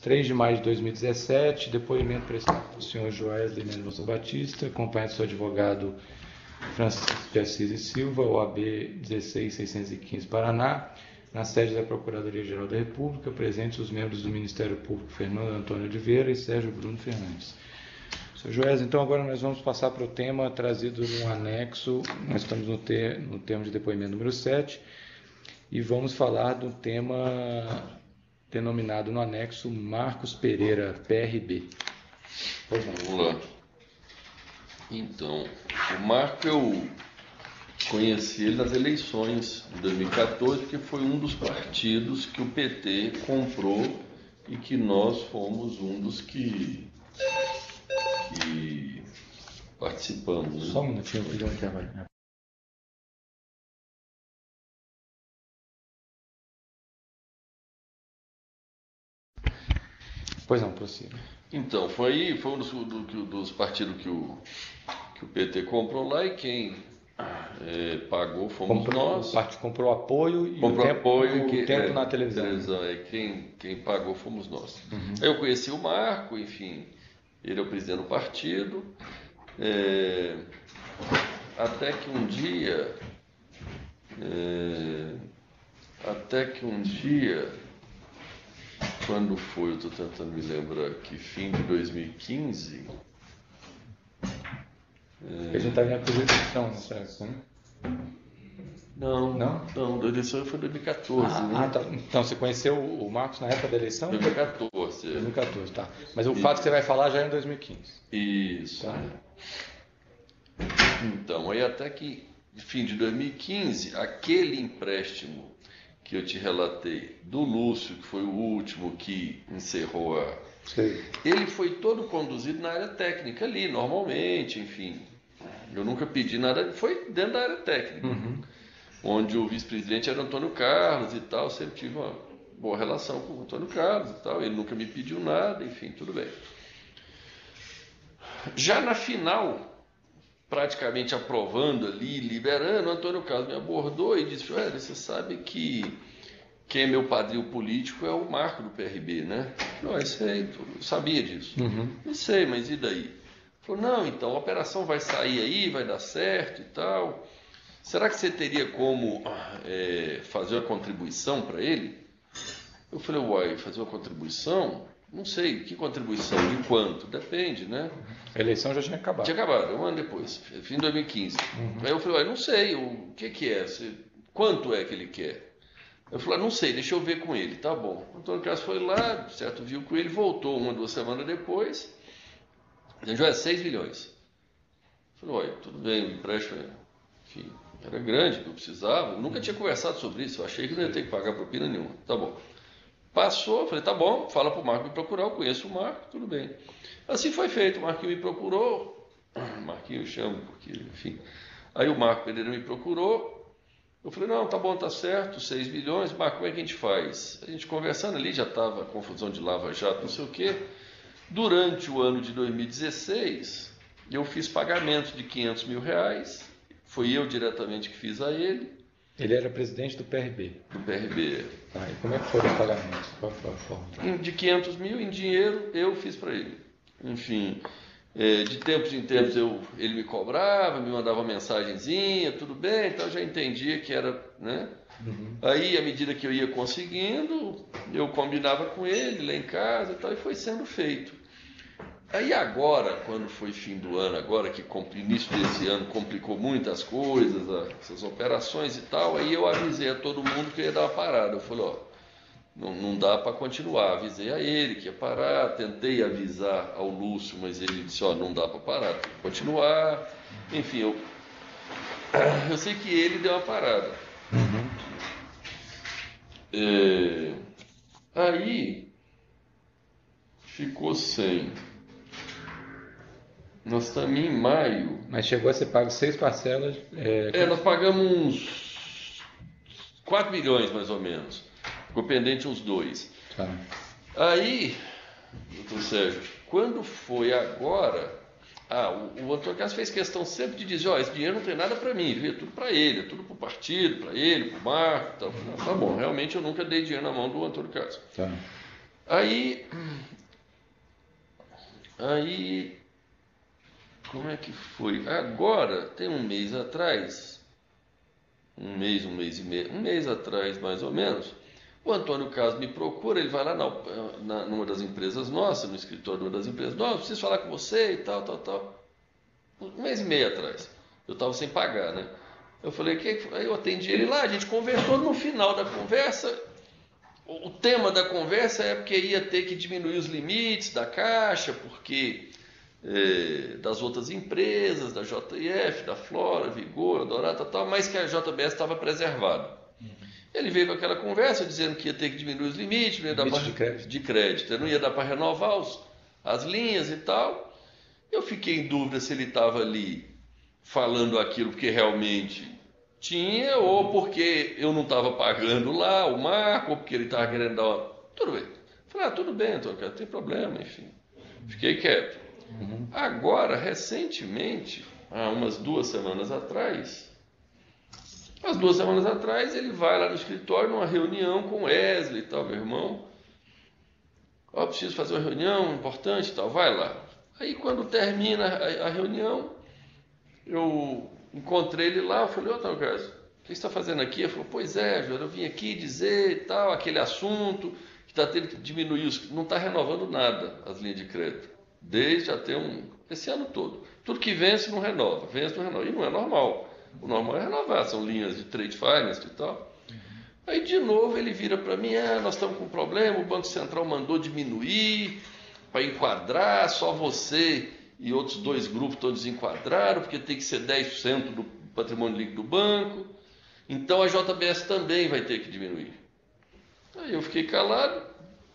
3 de maio de 2017, depoimento prestado pelo senhor Joesley Mendonça Batista, acompanhado do seu advogado Francisco de Assis e Silva, OAB 16615 Paraná, na sede da Procuradoria-Geral da República, presentes os membros do Ministério Público Fernando Antônio Oliveira e Sérgio Bruno Fernandes. Sr. Joés, então agora nós vamos passar para o tema trazido no anexo, nós estamos no, ter, no termo de depoimento número 7, e vamos falar do tema denominado no anexo Marcos Pereira, PRB. Pois não. Vamos lá. Então, o Marco eu conheci ele nas eleições de 2014, porque foi um dos partidos que o PT comprou e que nós fomos um dos que, que participamos. Né? Só um minutinho, eu vou intervalo. Pois não, prossiga. Então, foi aí, foi um dos, do, dos partidos que o, que o PT comprou lá e quem é, pagou fomos comprou, nós. O partido comprou apoio e comprou o tempo, apoio, o que, tempo é, na televisão. televisão é, quem, quem pagou fomos nós. Uhum. Eu conheci o Marco, enfim, ele é o presidente do partido. É, até que um dia. É, até que um dia quando foi, eu estou tentando me lembrar que fim de 2015. É... A gente estava em Constituição nessa época, né? Não, não, não, da eleição foi 2014. Ah, né? ah tá. Então você conheceu o Marcos na época da eleição? 2014. 2014, tá. Mas o fato que você vai falar já é em 2015. Isso. Tá. Então, aí até que fim de 2015, aquele empréstimo que eu te relatei do Lúcio, que foi o último que encerrou a. Sim. Ele foi todo conduzido na área técnica ali, normalmente, enfim. Eu nunca pedi nada, foi dentro da área técnica. Uhum. Onde o vice-presidente era Antônio Carlos e tal, sempre tive uma boa relação com o Antônio Carlos e tal. Ele nunca me pediu nada, enfim, tudo bem. Já na final, praticamente aprovando ali, liberando, Antônio Carlos me abordou e disse: Ué, você sabe que quem é meu padrinho político é o Marco do PRB, né? Não, eu sei, eu sabia disso. Uhum. Eu sei, mas e daí? Falou: Não, então a operação vai sair aí, vai dar certo e tal. Será que você teria como é, fazer uma contribuição para ele? Eu falei: Uai, fazer uma contribuição? Não sei, que contribuição, de quanto? Depende, né? A eleição já tinha acabado. Tinha acabado, um ano depois, fim de 2015. Uhum. Aí eu falei, não sei, o que, que é? Quanto é que ele quer? Eu falei, não sei, deixa eu ver com ele. Tá bom. O Antônio Carlos foi lá, certo, viu com ele, voltou uma, duas semanas depois. Já é 6 milhões. Eu falei, olha, tudo bem, o empréstimo, enfim, era grande, que eu precisava. Eu nunca tinha conversado sobre isso, eu achei que não ia ter que pagar propina nenhuma. Tá bom. Passou, falei, tá bom, fala para o Marco me procurar, eu conheço o Marco, tudo bem. Assim foi feito, o Marquinho me procurou, Marquinho eu chamo, porque, enfim. Aí o Marco Pereira me procurou, eu falei, não, tá bom, tá certo, 6 milhões, Marco, como é que a gente faz? A gente conversando ali, já estava confusão de lava-jato, não sei o quê. Durante o ano de 2016, eu fiz pagamento de 500 mil reais, foi eu diretamente que fiz a ele, ele era presidente do PRB. Do PRB. Ah, e como é que foi o pagamento? Qual foi a forma? De 500 mil em dinheiro eu fiz para ele. Enfim, é, de tempos em tempos eu, ele me cobrava, me mandava uma mensagenzinha, tudo bem, então eu já entendia que era, né? Uhum. Aí, à medida que eu ia conseguindo, eu combinava com ele lá em casa e tal, e foi sendo feito. Aí agora, quando foi fim do ano, agora que início desse ano complicou muitas coisas, essas operações e tal, aí eu avisei a todo mundo que ia dar uma parada. Eu falei, ó, não, não dá para continuar. Avisei a ele que ia parar, tentei avisar ao Lúcio, mas ele disse, ó, não dá para parar, tem que continuar. Enfim, eu, eu sei que ele deu uma parada. Uhum. É, aí ficou sem. Nós estamos em maio. Mas chegou a ser pago seis parcelas. É, é nós pagamos uns 4 milhões mais ou menos. Ficou pendente uns dois. Tá. Aí, doutor Sérgio, quando foi agora. Ah, o, o Antônio Carlos fez questão sempre de dizer: ó, oh, esse dinheiro não tem nada para mim, viu? é tudo para ele, é tudo para o partido, para ele, para o Marco. Tá, tá bom, realmente eu nunca dei dinheiro na mão do Antônio Carlos. Tá. Aí, aí, como é que foi? Agora, tem um mês atrás, um mês, um mês e meio, um mês atrás mais ou menos, o Antônio Carlos me procura, ele vai lá na, na, numa das empresas nossas, no escritório de uma das empresas nossas, preciso falar com você e tal, tal, tal. Um mês e meio atrás. Eu estava sem pagar, né? Eu falei, que aí eu atendi ele lá, a gente conversou no final da conversa. O tema da conversa é porque ia ter que diminuir os limites da caixa, porque é, das outras empresas, da JF, da Flora, Vigor, Dorata tal, mas que a JBS estava preservada. Ele veio com aquela conversa dizendo que ia ter que diminuir os limites, não ia dar Limite pra, de crédito. de crédito, não ia dar para renovar os, as linhas e tal. Eu fiquei em dúvida se ele estava ali falando aquilo porque realmente tinha, ou porque eu não estava pagando lá o marco, ou porque ele estava querendo dar uma... Tudo bem. Falei, ah, tudo bem, Antônio, não tem problema, enfim. Fiquei quieto. Agora, recentemente, há umas duas semanas atrás, Umas duas semanas atrás, ele vai lá no escritório numa reunião com Wesley e tal, meu irmão. Ó, preciso fazer uma reunião importante e tal, vai lá. Aí quando termina a, reunião, eu encontrei ele lá, eu falei, ô Carlos, o que você está fazendo aqui? Ele falou, pois é, Júlio, eu vim aqui dizer e tal, aquele assunto, que está tendo que diminuir os. Não está renovando nada as linhas de crédito. Desde até um. Esse ano todo. Tudo que vence não renova, vence não renova. E não é normal. O normal é renovar, são linhas de trade finance e tal. Aí de novo ele vira para mim, ah, nós estamos com um problema, o Banco Central mandou diminuir para enquadrar, só você e outros dois grupos todos enquadraram, porque tem que ser 10% do patrimônio líquido do banco. Então a JBS também vai ter que diminuir. Aí eu fiquei calado,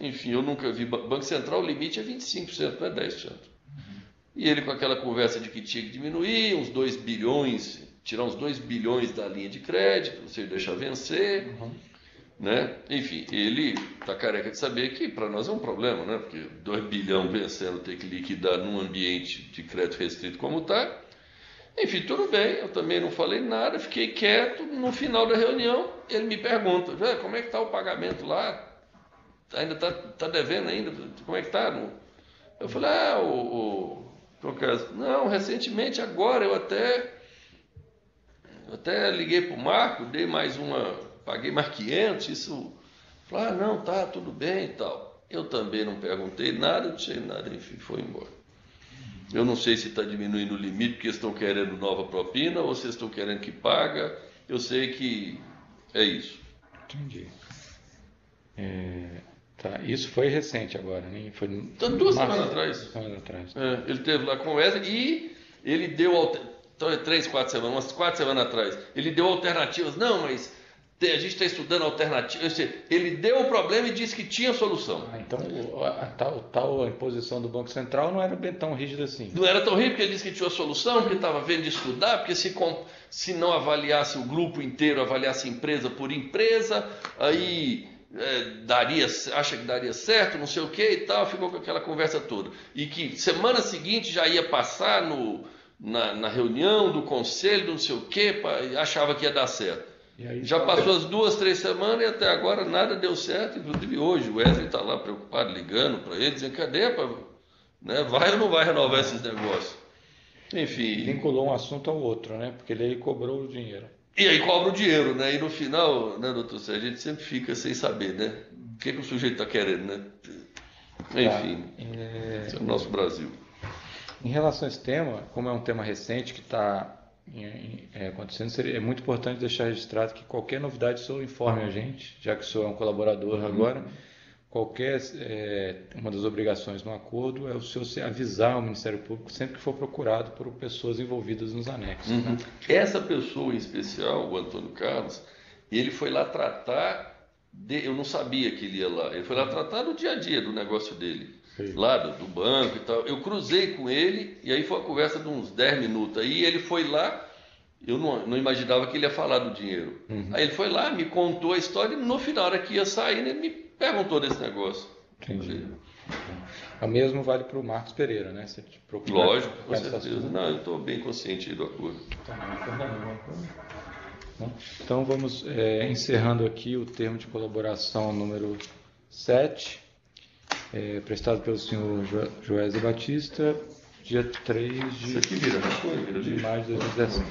enfim, eu nunca vi. Banco Central, o limite é 25%, não é 10%. E ele com aquela conversa de que tinha que diminuir, uns 2 bilhões tirar uns 2 bilhões da linha de crédito, você deixa vencer, uhum. né? Enfim, ele está careca de saber que para nós é um problema, né? Porque 2 bilhões vencendo ter que liquidar num ambiente de crédito restrito como está. Enfim, tudo bem, eu também não falei nada, fiquei quieto. No final da reunião, ele me pergunta, como é que está o pagamento lá? Ainda está tá devendo ainda? Como é que está? Eu falei, ah, o, o... Não, recentemente, agora, eu até eu até liguei para o Marco, dei mais uma, paguei mais 500, isso. Falei, ah, não, tá, tudo bem e tal. Eu também não perguntei nada, não sei nada, enfim, foi embora. Eu não sei se está diminuindo o limite porque estão querendo nova propina ou se estão querendo que paga. Eu sei que é isso. Entendi. É, tá. Isso foi recente agora, né? Foi então, duas semanas atrás. Semanas atrás. É, ele teve lá com o Wesley e ele deu então, três, quatro semanas, umas quatro semanas atrás, ele deu alternativas. Não, mas a gente está estudando alternativas. Ele deu o problema e disse que tinha solução. Ah, então a, tal, tal imposição do Banco Central não era bem tão rígida assim. Não era tão rígida porque ele disse que tinha solução, porque estava vendo de estudar, porque se, se não avaliasse o grupo inteiro, avaliasse empresa por empresa, aí é, daria, acha que daria certo, não sei o que e tal, ficou com aquela conversa toda. E que semana seguinte já ia passar no na, na reunião do conselho, não sei o quê, achava que ia dar certo. Aí, Já passou as duas, três semanas e até agora nada deu certo. Inclusive hoje o Wesley está lá preocupado, ligando para ele, dizendo: cadê? Pra, né, vai ou não vai renovar esses negócios? Enfim. Vinculou um assunto ao outro, né? Porque ele cobrou o dinheiro. E aí cobra o dinheiro, né? E no final, né, doutor Sérgio, a gente sempre fica sem saber, né? O que, que o sujeito está querendo, né? Tá. Enfim, é... esse é o nosso Brasil. Em relação a esse tema, como é um tema recente que está é, acontecendo, seria, é muito importante deixar registrado que qualquer novidade o senhor informe a gente, já que o senhor é um colaborador uhum. agora. Qualquer é, uma das obrigações no acordo é o senhor se avisar ao Ministério Público sempre que for procurado por pessoas envolvidas nos anexos. Uhum. Né? Essa pessoa em especial, o Antônio Carlos, ele foi lá tratar, de, eu não sabia que ele ia lá, ele foi lá tratar do dia a dia do negócio dele lá do, do, banco e tal. Eu cruzei com ele e aí foi uma conversa de uns 10 minutos. Aí ele foi lá, eu não, não imaginava que ele ia falar do dinheiro. Uhum. Aí ele foi lá, me contou a história e no final, hora que ia sair, ele me perguntou desse negócio. Entendi. O mesmo vale para o Marcos Pereira, né? Você Lógico, com certeza. Não, eu estou bem consciente do acordo. Então vamos é, encerrando aqui o termo de colaboração número 7 é, prestado pelo senhor jo Joésia Batista, dia 3 de, Isso aqui vira? Vira de maio de 2017.